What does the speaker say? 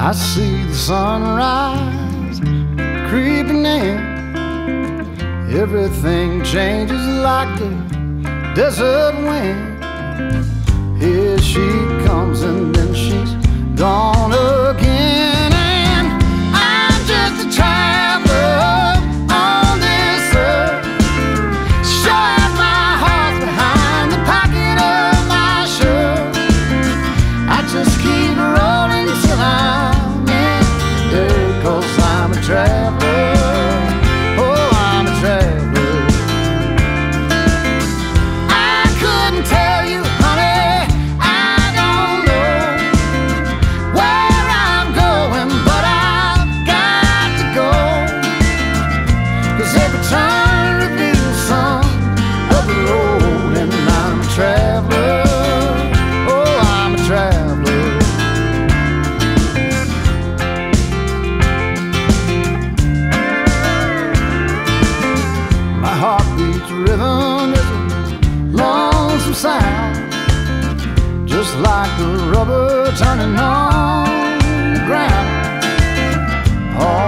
I see the sunrise creeping in. Everything changes like the desert wind. Here she comes and then she's gone It's driven is a lonesome sound, just like the rubber turning on the ground. Oh,